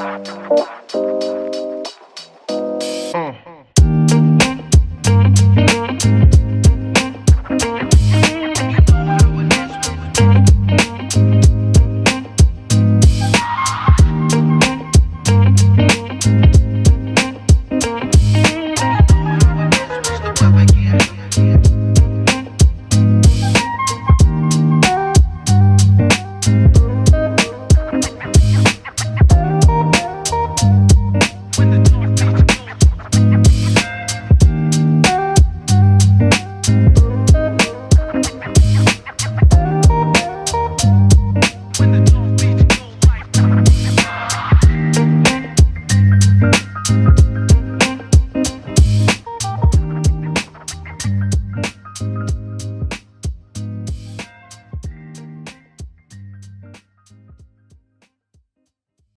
Sat. Bye.